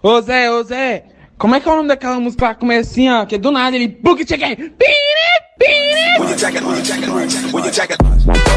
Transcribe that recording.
Ô Zé, ô Zé, como é que é o nome daquela música lá que começa assim, ó? Que é do nada ele. Book check Pire, you check it, check it, check it.